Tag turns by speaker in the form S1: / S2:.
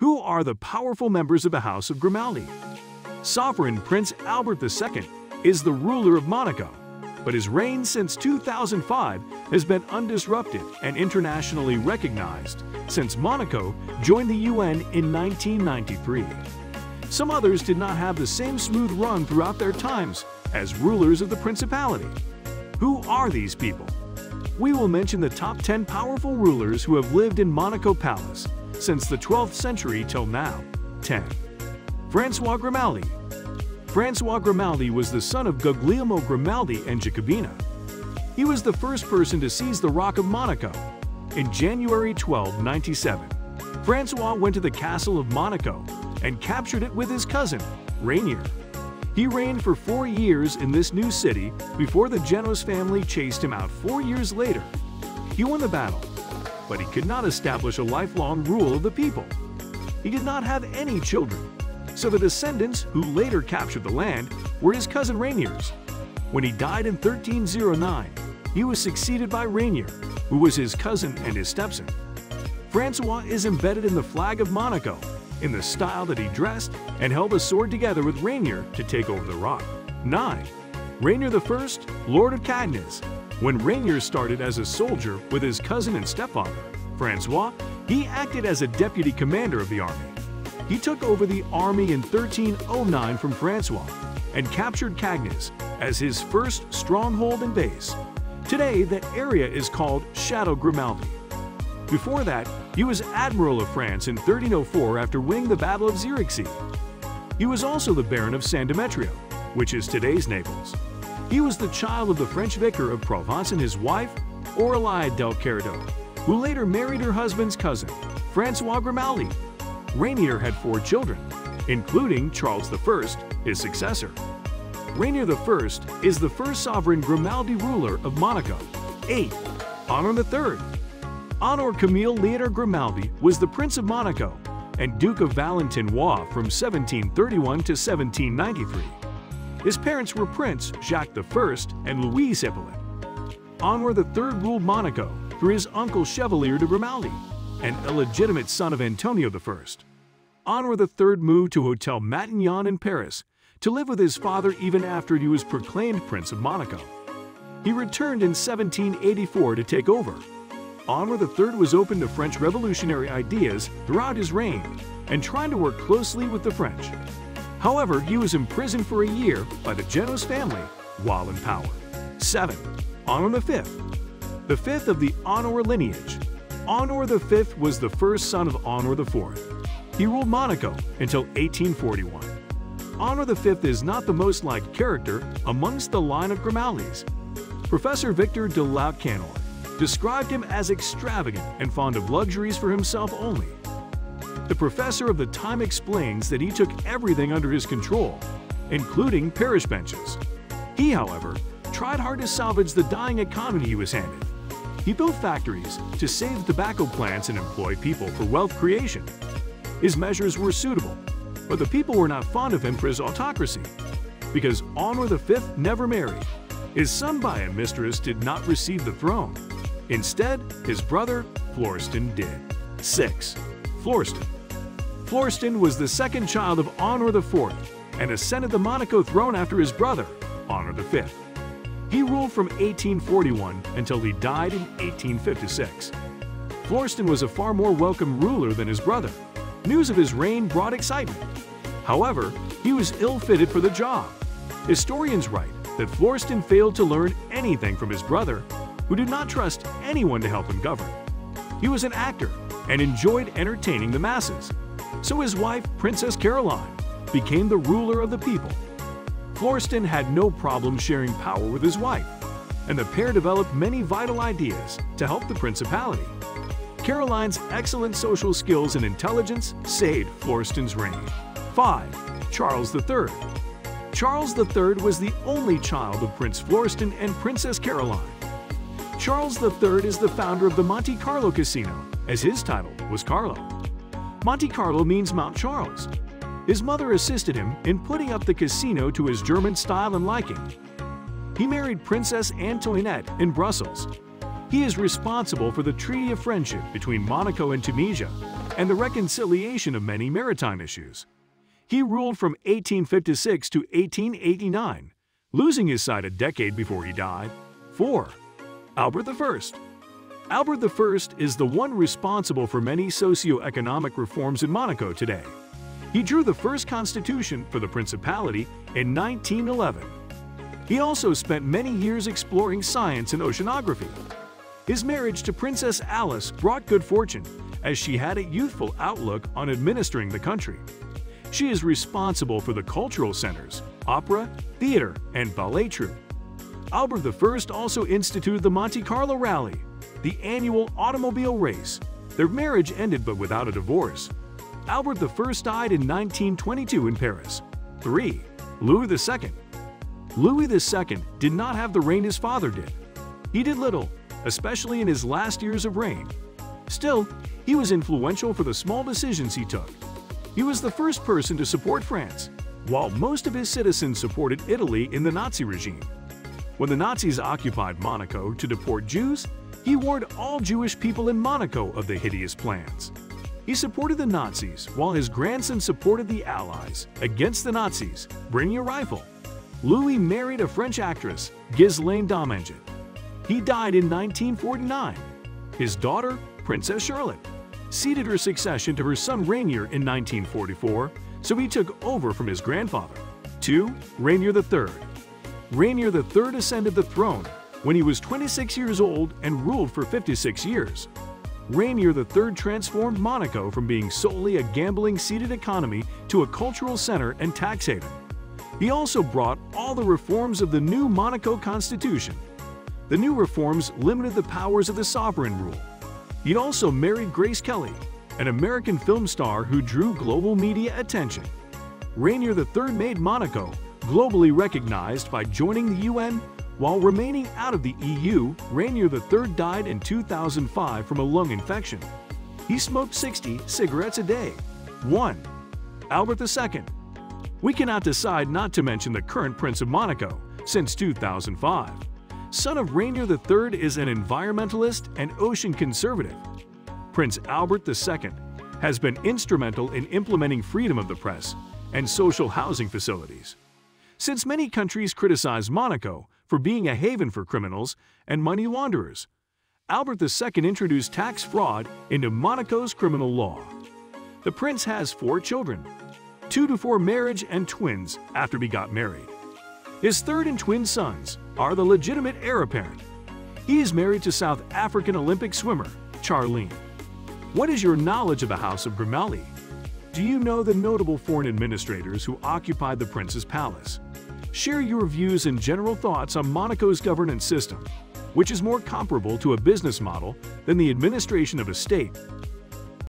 S1: Who are the powerful members of the House of Grimaldi? Sovereign Prince Albert II is the ruler of Monaco, but his reign since 2005 has been undisrupted and internationally recognized since Monaco joined the UN in 1993. Some others did not have the same smooth run throughout their times as rulers of the Principality. Who are these people? We will mention the top 10 powerful rulers who have lived in Monaco Palace since the 12th century till now. 10. Francois Grimaldi Francois Grimaldi was the son of Guglielmo Grimaldi and Jacobina. He was the first person to seize the Rock of Monaco. In January 1297, Francois went to the castle of Monaco and captured it with his cousin, Rainier. He reigned for four years in this new city before the Genoese family chased him out four years later. He won the battle, but he could not establish a lifelong rule of the people. He did not have any children, so the descendants who later captured the land were his cousin Rainier's. When he died in 1309, he was succeeded by Rainier, who was his cousin and his stepson. Francois is embedded in the flag of Monaco in the style that he dressed and held a sword together with Rainier to take over the rock. 9. Rainier I, Lord of Cagnes. When Rainier started as a soldier with his cousin and stepfather, Francois, he acted as a deputy commander of the army. He took over the army in 1309 from Francois and captured Cagnes as his first stronghold and base. Today, the area is called Chateau Grimaldi. Before that, he was Admiral of France in 1304 after winning the Battle of Zierikzee. He was also the Baron of San Demetrio, which is today's Naples. He was the child of the French vicar of Provence and his wife, Aurelie del Cardo, who later married her husband's cousin, Francois Grimaldi. Rainier had four children, including Charles I, his successor. Rainier I is the first sovereign Grimaldi ruler of Monaco. 8. Honor III Honor Camille Leonard Grimaldi was the Prince of Monaco and Duke of Valentinois from 1731 to 1793. His parents were Prince Jacques I and Louise Hippolyte. Honor III ruled Monaco through his uncle Chevalier de Grimaldi, an illegitimate son of Antonio I. Honor III moved to Hotel Matignon in Paris to live with his father even after he was proclaimed Prince of Monaco. He returned in 1784 to take over Honor III was open to French revolutionary ideas throughout his reign and trying to work closely with the French. However, he was imprisoned for a year by the Genoese family while in power. 7. Honor V The fifth of the Honor lineage. Honor V was the first son of Honor IV. He ruled Monaco until 1841. Honor V is not the most liked character amongst the line of Grimaldis. Professor Victor de Lautcanor described him as extravagant and fond of luxuries for himself only. The professor of the time explains that he took everything under his control, including parish benches. He, however, tried hard to salvage the dying economy he was handed. He built factories to save tobacco plants and employ people for wealth creation. His measures were suitable, but the people were not fond of him for his autocracy. Because Honor V never married, his son by a mistress did not receive the throne. Instead, his brother, Florestan, did. 6. Florestan Florestan was the second child of Honor IV and ascended the Monaco throne after his brother, Honor V. He ruled from 1841 until he died in 1856. Florestan was a far more welcome ruler than his brother. News of his reign brought excitement. However, he was ill-fitted for the job. Historians write that Florestan failed to learn anything from his brother who did not trust anyone to help him govern. He was an actor and enjoyed entertaining the masses, so his wife, Princess Caroline, became the ruler of the people. Florestan had no problem sharing power with his wife, and the pair developed many vital ideas to help the principality. Caroline's excellent social skills and intelligence saved Florestan's reign. 5. Charles III Charles III was the only child of Prince Florestan and Princess Caroline. Charles III is the founder of the Monte Carlo Casino, as his title was Carlo. Monte Carlo means Mount Charles. His mother assisted him in putting up the casino to his German style and liking. He married Princess Antoinette in Brussels. He is responsible for the Treaty of Friendship between Monaco and Tunisia and the reconciliation of many maritime issues. He ruled from 1856 to 1889, losing his sight a decade before he died. 4. Albert I Albert I is the one responsible for many socio-economic reforms in Monaco today. He drew the first constitution for the principality in 1911. He also spent many years exploring science and oceanography. His marriage to Princess Alice brought good fortune, as she had a youthful outlook on administering the country. She is responsible for the cultural centers, opera, theater, and ballet troupe. Albert I also instituted the Monte Carlo Rally, the annual automobile race. Their marriage ended but without a divorce. Albert I died in 1922 in Paris. 3. Louis II Louis II did not have the reign his father did. He did little, especially in his last years of reign. Still, he was influential for the small decisions he took. He was the first person to support France, while most of his citizens supported Italy in the Nazi regime. When the Nazis occupied Monaco to deport Jews, he warned all Jewish people in Monaco of the hideous plans. He supported the Nazis while his grandson supported the Allies against the Nazis. Bring your rifle. Louis married a French actress, Ghislaine d'Arminges. He died in 1949. His daughter, Princess Charlotte, ceded her succession to her son Rainier in 1944, so he took over from his grandfather. 2. Rainier III Rainier III ascended the throne when he was 26 years old and ruled for 56 years. Rainier III transformed Monaco from being solely a gambling seated economy to a cultural center and tax haven. He also brought all the reforms of the new Monaco Constitution. The new reforms limited the powers of the sovereign rule. He'd also married Grace Kelly, an American film star who drew global media attention. Rainier III made Monaco globally recognized by joining the UN while remaining out of the EU, Rainier III died in 2005 from a lung infection. He smoked 60 cigarettes a day. 1. Albert II We cannot decide not to mention the current Prince of Monaco since 2005. Son of Rainier III is an environmentalist and ocean conservative. Prince Albert II has been instrumental in implementing freedom of the press and social housing facilities. Since many countries criticize Monaco for being a haven for criminals and money launderers. Albert II introduced tax fraud into Monaco's criminal law. The prince has four children, two before marriage and twins after he got married. His third and twin sons are the legitimate heir apparent. He is married to South African Olympic swimmer Charlene. What is your knowledge of the House of Grimaldi? Do you know the notable foreign administrators who occupied the prince's palace? Share your views and general thoughts on Monaco's governance system, which is more comparable to a business model than the administration of a state